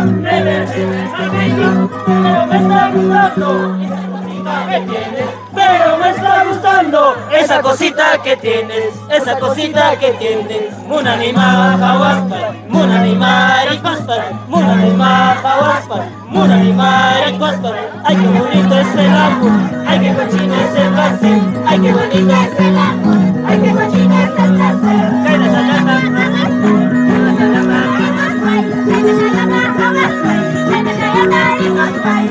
pero me está gustando esa cosita que tienes, pero me está gustando esa cosita que tienes, esa cosita que tienes. Muna ni ma hawaspar, muna ni ma ripaspar, muna ni ma hawaspar, muna ni ma ripaspar. Ay qué bonito es el amor, ay qué cochino es el placer, ay qué bonito es el amor, ay qué cochino es el placer. fire.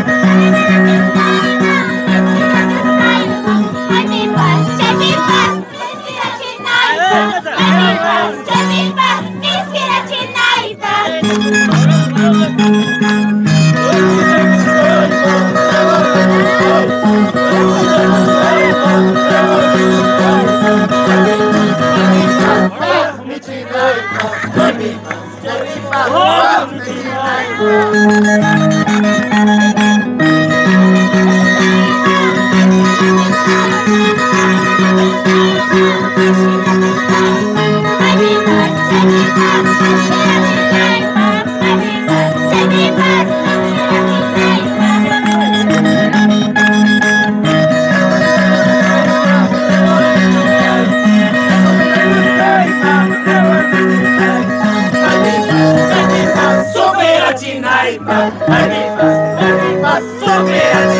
Arriba, arriba, arriba, sobre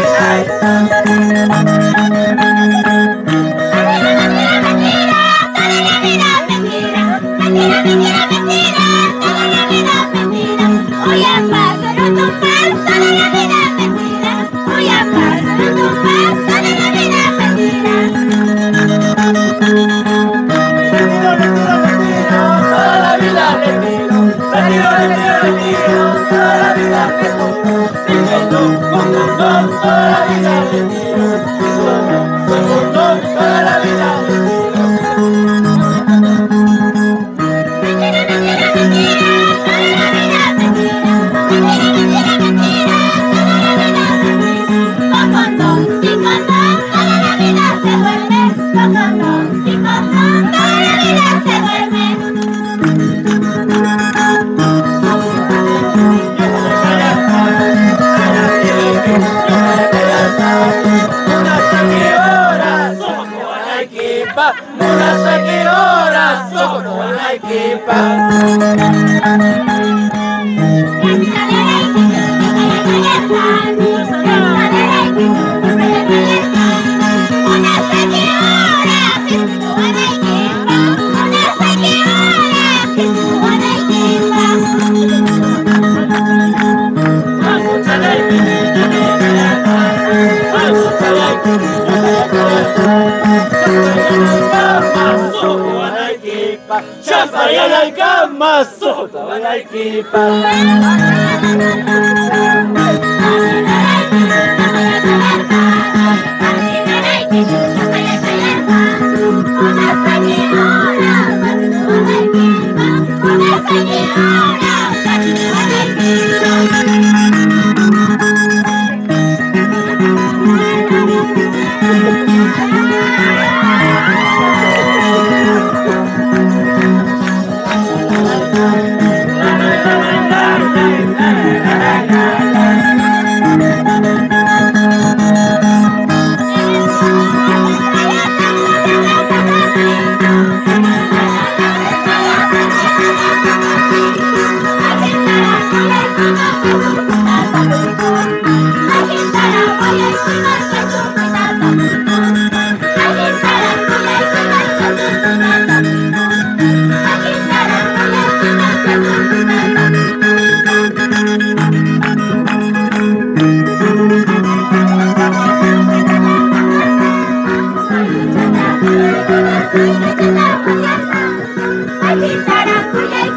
la vida le tiro. Sigue tú, con equipa. Una seguidora, somos como la equipa. Chapaya la cama, sota la equipa. Para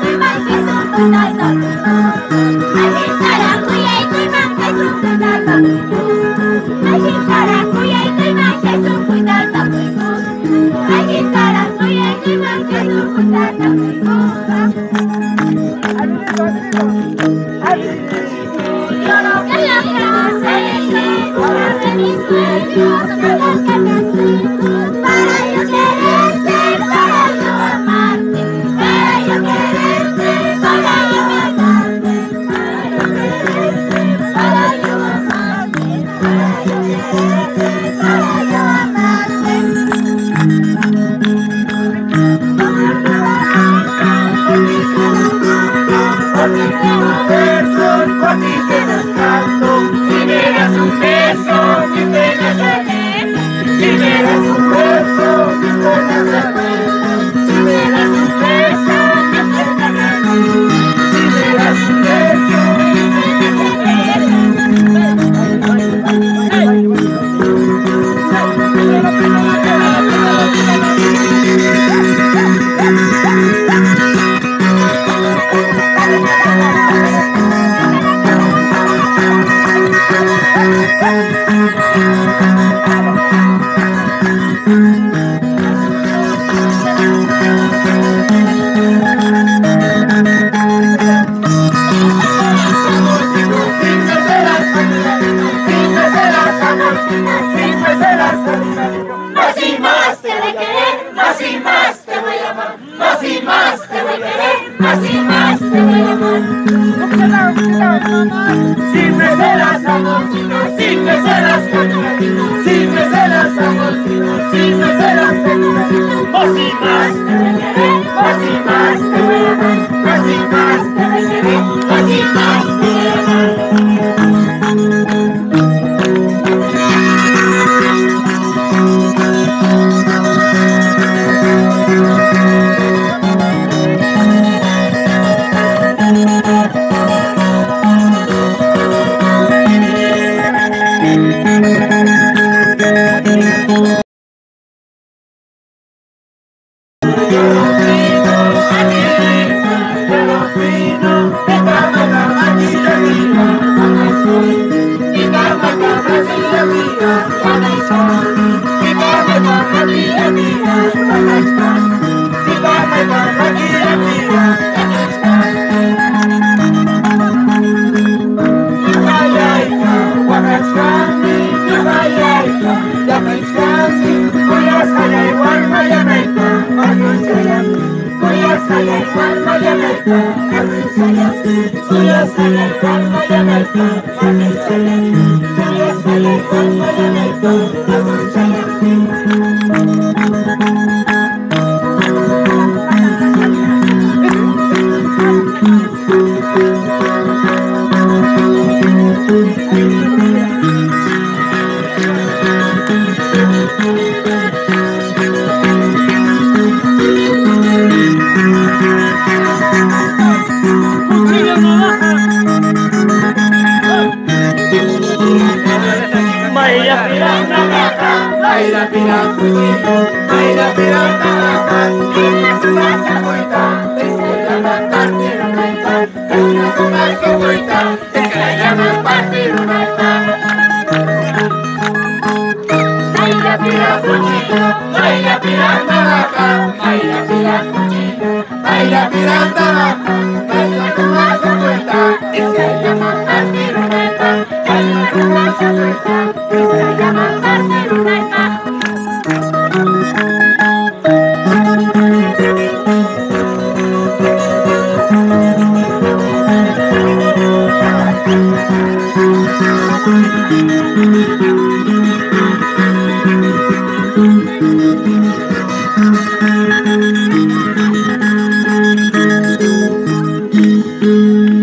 así más te duele amor. Si me celas amor, si me celas si me amor, si me celas más, así más. Thank you. Aira piratuti, aira pirata. En la ciudad se agüita, es que llama partido meta En la ciudad se agüita, es que la llama partido meta Aira piratuti, aira pirata. Aira piratuti, aira pirata En la ciudad se agüita, es que llama partido meta En la ciudad se agüita